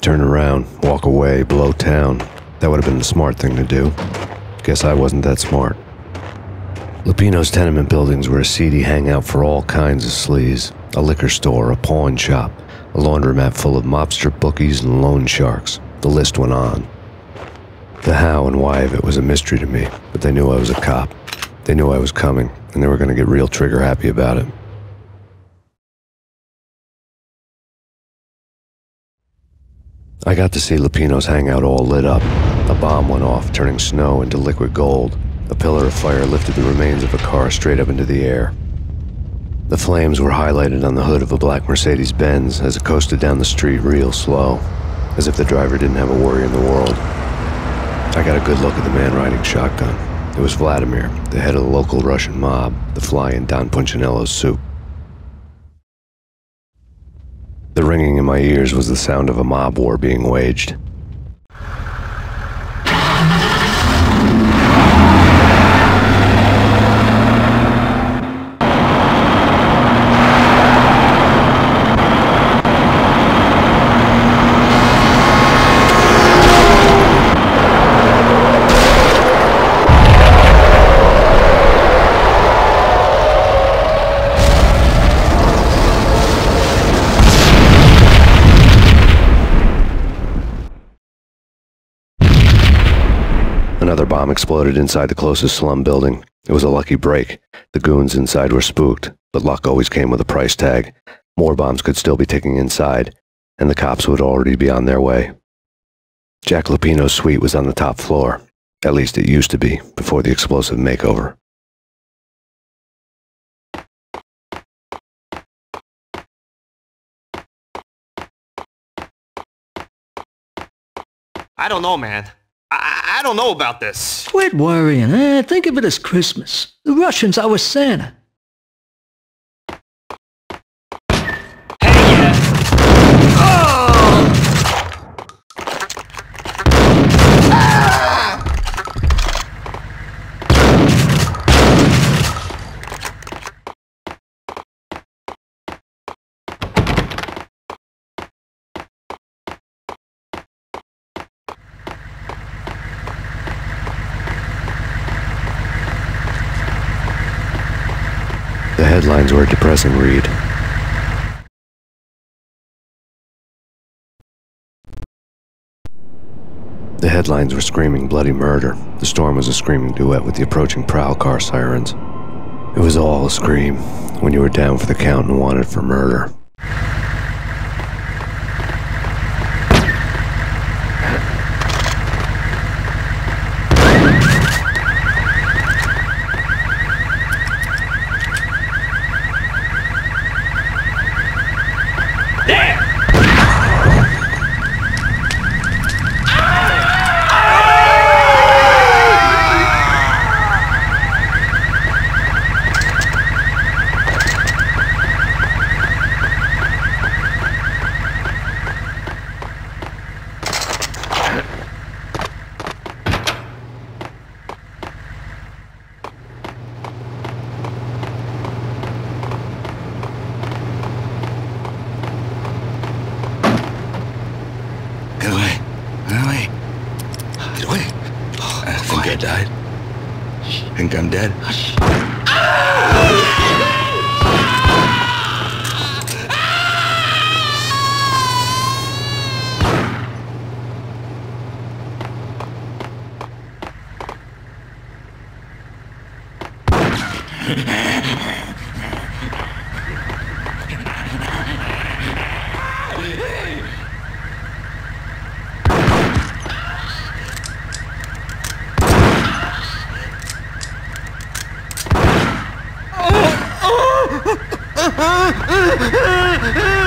turn around, walk away, blow town. That would have been the smart thing to do. Guess I wasn't that smart. Lupino's tenement buildings were a seedy hangout for all kinds of sleaze a liquor store, a pawn shop, a laundromat full of mobster bookies and loan sharks. The list went on. The how and why of it was a mystery to me, but they knew I was a cop. They knew I was coming, and they were going to get real trigger happy about it. I got to see Lupino's hangout all lit up. A bomb went off, turning snow into liquid gold. A pillar of fire lifted the remains of a car straight up into the air. The flames were highlighted on the hood of a black Mercedes Benz as it coasted down the street real slow, as if the driver didn't have a worry in the world. I got a good look at the man riding shotgun. It was Vladimir, the head of the local Russian mob, the fly in Don Punchinello's soup. The ringing in my ears was the sound of a mob war being waged. Bomb exploded inside the closest slum building. It was a lucky break. The goons inside were spooked, but luck always came with a price tag. More bombs could still be ticking inside, and the cops would already be on their way. Jack Lupino's suite was on the top floor. At least it used to be, before the explosive makeover. I don't know, man. I, don't know about this. Quit worrying, eh? Think of it as Christmas. The Russians are with Santa. Headlines were a depressing read. The headlines were screaming bloody murder. The storm was a screaming duet with the approaching prowl car sirens. It was all a scream when you were down for the count and wanted for murder. Get away. Get away. Get away. I think I died. Think I'm dead. Ah!